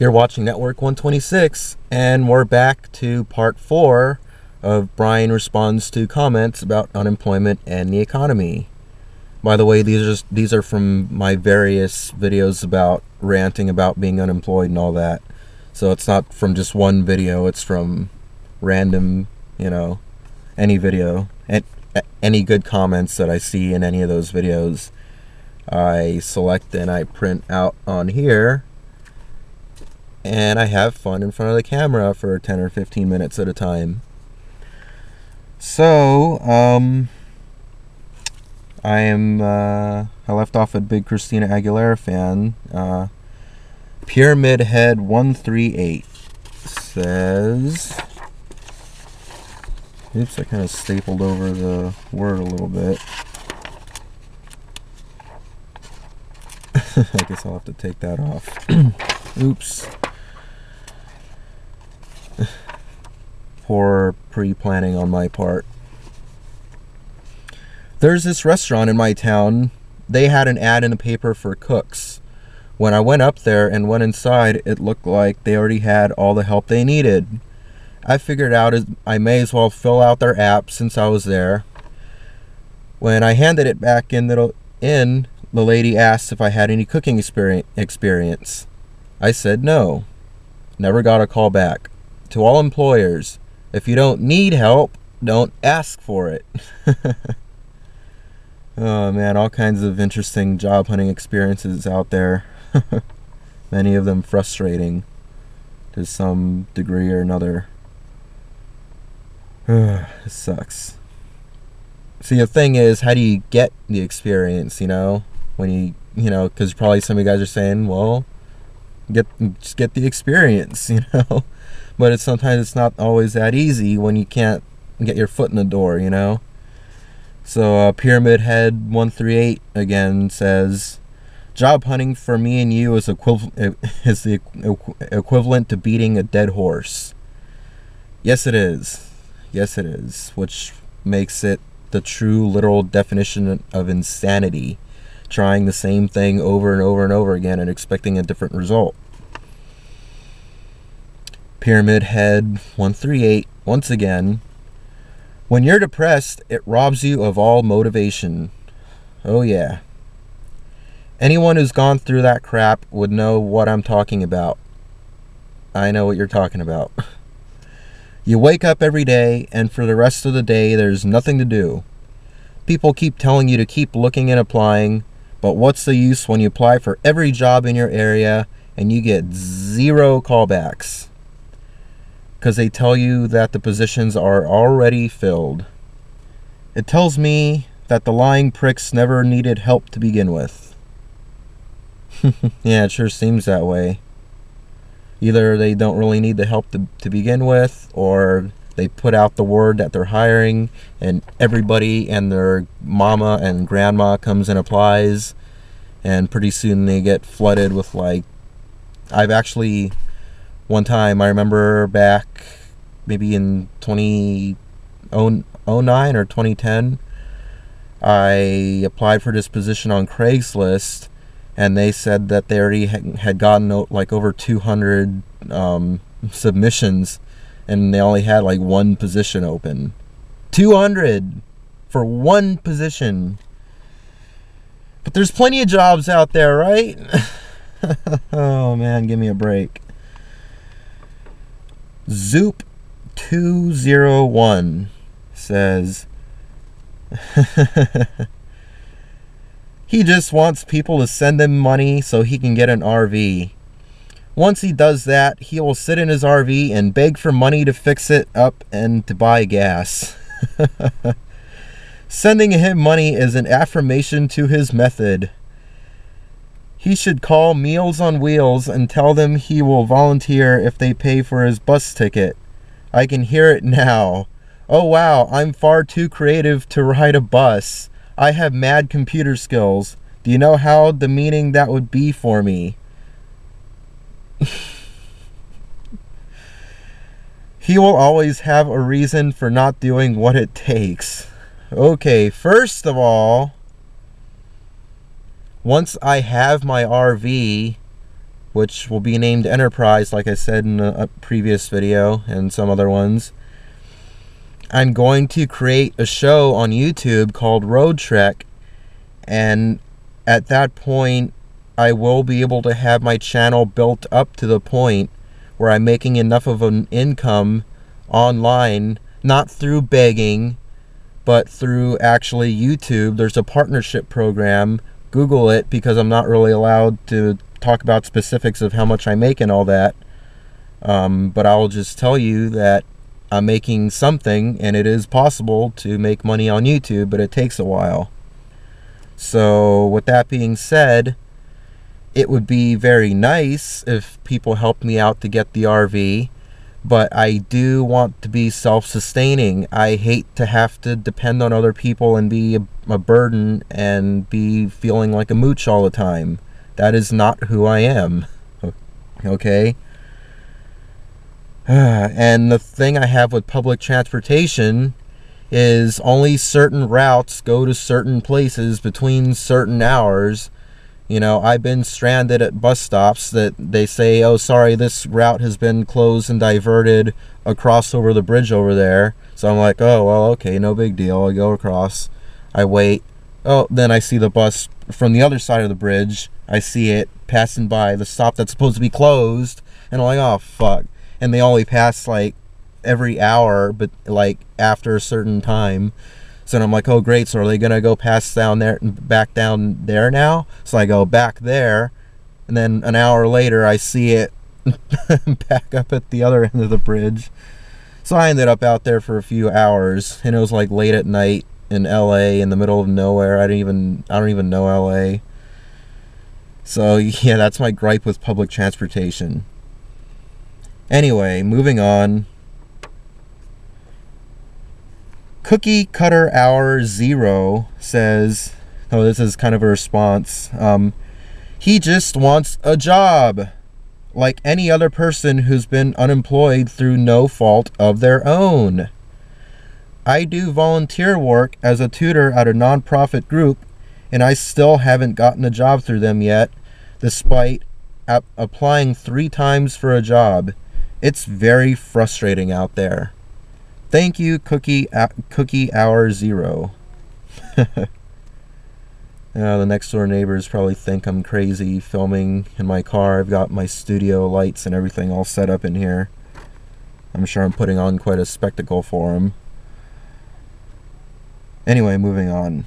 You're watching Network 126, and we're back to part four of Brian responds to comments about unemployment and the economy. By the way, these are these are from my various videos about ranting about being unemployed and all that. So it's not from just one video; it's from random, you know, any video and any good comments that I see in any of those videos. I select and I print out on here and I have fun in front of the camera for 10 or 15 minutes at a time. So, um, I am, uh, I left off at big Christina Aguilera fan. Uh, Pyramid Head 138 says, oops, I kind of stapled over the word a little bit. I guess I'll have to take that off. oops. poor pre-planning on my part. There's this restaurant in my town. They had an ad in the paper for cooks. When I went up there and went inside, it looked like they already had all the help they needed. I figured out I may as well fill out their app since I was there. When I handed it back in, the, in the lady asked if I had any cooking experience. I said no. Never got a call back. To all employers, if you don't need help, don't ask for it. oh man, all kinds of interesting job hunting experiences out there. Many of them frustrating to some degree or another. it sucks. See, the thing is, how do you get the experience, you know? When you, you know, because probably some of you guys are saying, well, get just get the experience, you know? but it's sometimes it's not always that easy when you can't get your foot in the door, you know. So uh, Pyramid Head 138 again says, "Job hunting for me and you is equivalent is the equivalent to beating a dead horse." Yes, it is. Yes, it is, which makes it the true literal definition of insanity, trying the same thing over and over and over again and expecting a different result. Pyramid Head 138, once again. When you're depressed, it robs you of all motivation. Oh, yeah. Anyone who's gone through that crap would know what I'm talking about. I know what you're talking about. You wake up every day, and for the rest of the day, there's nothing to do. People keep telling you to keep looking and applying, but what's the use when you apply for every job in your area and you get zero callbacks? Because they tell you that the positions are already filled. It tells me that the lying pricks never needed help to begin with. yeah, it sure seems that way. Either they don't really need the help to, to begin with, or they put out the word that they're hiring, and everybody and their mama and grandma comes and applies, and pretty soon they get flooded with like. I've actually one time I remember back maybe in 2009 or 2010 I applied for this position on Craigslist and they said that they already had gotten like over 200 um, submissions and they only had like one position open. 200 for one position. But there's plenty of jobs out there right? Oh man give me a break Zoop201 says, he just wants people to send him money so he can get an RV. Once he does that, he will sit in his RV and beg for money to fix it up and to buy gas. Sending him money is an affirmation to his method. He should call Meals on Wheels and tell them he will volunteer if they pay for his bus ticket. I can hear it now. Oh wow, I'm far too creative to ride a bus. I have mad computer skills. Do you know how demeaning that would be for me? he will always have a reason for not doing what it takes. Okay, first of all, once I have my RV, which will be named Enterprise, like I said in a, previous video and some other ones. I'm going to create a show on YouTube called Road Trek, and at that point, I will be able to have my channel built up to the point where I'm making enough of an income online, not through begging, but through actually YouTube. There's a partnership program. Google it because I'm not really allowed to talk about specifics of how much I make and all that. Um, but I'll just tell you that I'm making something and it is possible to make money on YouTube, but it takes a while. So, with that being said, it would be very nice if people helped me out to get the RV, but I do want to be self sustaining. I hate to have to depend on other people and be a, a, burden and be feeling like a mooch all the time. That is not who I am. Okay? and the thing I have with public transportation is only certain routes go to certain places between certain hours. You know, I've been stranded at bus stops that they say, oh, sorry, this route has been closed and diverted across over the bridge over there. So I'm like, oh, well, okay, no big deal. I go across. I wait. Oh, then I see the bus from the other side of the bridge. I see it passing by the stop that's supposed to be closed. And I'm like, oh, fuck. And they only pass like every hour, but like after a certain time. So I'm like, oh great, so are they gonna go past down there and back down there now? So I go back there, and then an hour later I see it back up at the other end of the bridge. So I ended up out there for a few hours, and it was like late at night in LA in the middle of nowhere. I didn't even I don't even know LA. So yeah, that's my gripe with public transportation. Anyway, moving on. Cookie Cutter Hour Zero says, oh, this is kind of a response. Um, he just wants a job, like any other person who's been unemployed through no fault of their own. I do volunteer work as a tutor at a nonprofit group, and I still haven't gotten a job through them yet, despite ap- applying three times for a job. It's very frustrating out there. Thank you, Cookie uh, Cookie Hour Zero. uh, the next door neighbors probably think I'm crazy filming in my car. I've got my studio lights and everything all set up in here. I'm sure I'm putting on quite a spectacle for them. Anyway, moving on.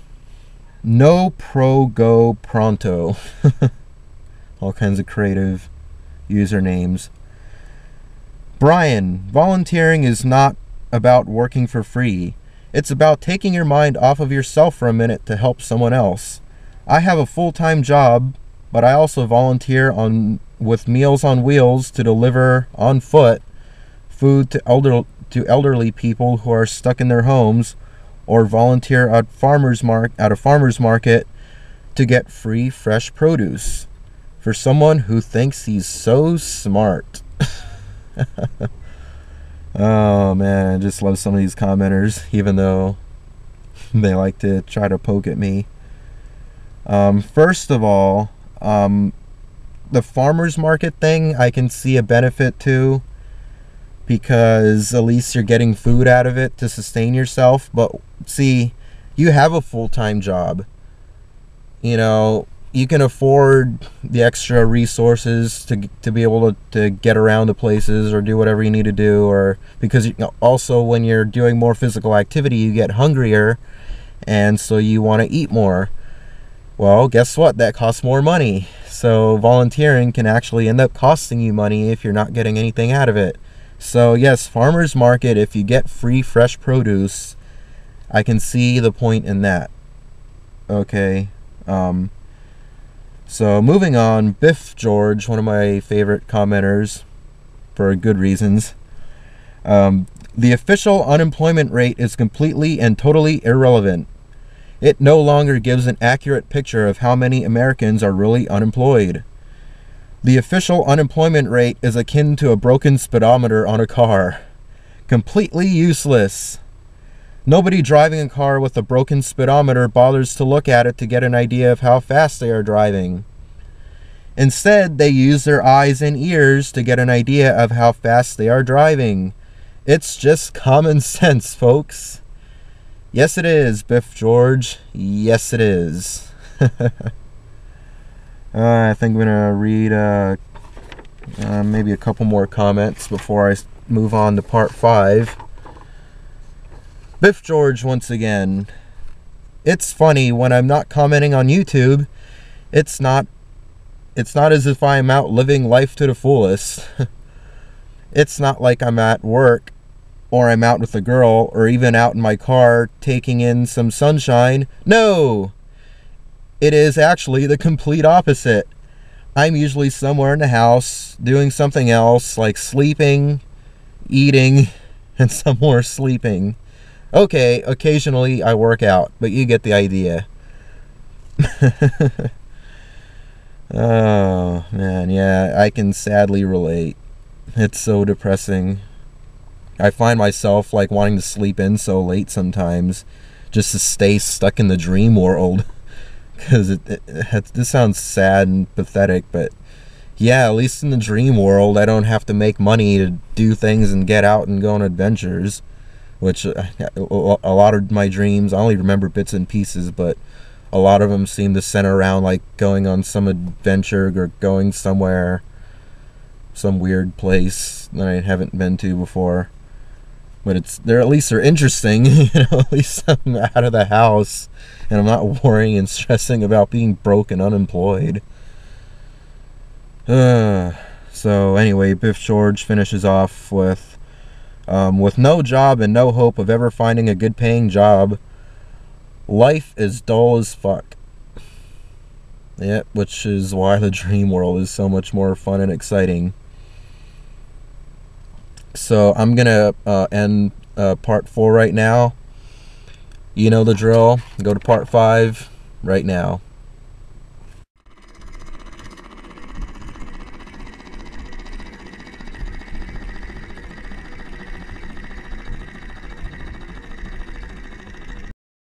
No Pro Go Pronto. all kinds of creative usernames. Brian, volunteering is not about working for free. It's about taking your mind off of yourself for a minute to help someone else. I have a full-time job, but I also volunteer on with Meals on Wheels to deliver on foot food to elder to elderly people who are stuck in their homes or volunteer at farmers mark at a farmers market to get free fresh produce for someone who thinks he's so smart. Oh man, I just love some of these commenters, even though they like to try to poke at me. Um, first of all, um, the farmers market thing I can see a benefit to because at least you're getting food out of it to sustain yourself. But see, you have a full time job. You know, you can afford the extra resources to to be able to, to get around the places or do whatever you need to do or because you know, also when you're doing more physical activity you get hungrier and so you want to eat more. Well guess what? That costs more money. So volunteering can actually end up costing you money if you're not getting anything out of it. So yes farmers market if you get free fresh produce i can see the point in that. Okay um, so moving on, Biff George, one of my favorite commenters, for good reasons. Um, the official unemployment rate is completely and totally irrelevant. It no longer gives an accurate picture of how many Americans are really unemployed. The official unemployment rate is akin to a broken speedometer on a car. Completely useless. Nobody driving a car with a broken speedometer bothers to look at it to get an idea of how fast they are driving. Instead, they use their eyes and ears to get an idea of how fast they are driving. It's just common sense, folks. Yes, it is, Biff George. Yes, it is. uh, I think I'm going to read uh, uh, maybe a couple more comments before I move on to part five. Biff George once again. It's funny when I'm not commenting on YouTube. It's not it's not as if I'm out living life to the fullest. it's not like I'm at work or I'm out with a girl or even out in my car taking in some sunshine. No! It is actually the complete opposite. I'm usually somewhere in the house doing something else like sleeping, eating, and some more sleeping. Okay, occasionally I work out, but you get the idea. oh, man, yeah, I can sadly relate. It's so depressing. I find myself like wanting to sleep in so late sometimes just to stay stuck in the dream world. Because it, it, it, this sounds sad and pathetic, but yeah, at least in the dream world, I don't have to make money to do things and get out and go on adventures. Which uh, a lot of my dreams, I only remember bits and pieces, but a lot of them seem to center around like going on some adventure or going somewhere, some weird place that I haven't been to before. But it's they're at least they're interesting, you know. At least I'm out of the house, and I'm not worrying and stressing about being broke and unemployed. Uh, so anyway, Biff George finishes off with, um, with no job and no hope of ever finding a good paying job, life is dull as fuck. Yep, which is why the dream world is so much more fun and exciting. So I'm gonna uh, end uh, part four right now. You know the drill. Go to part five right now.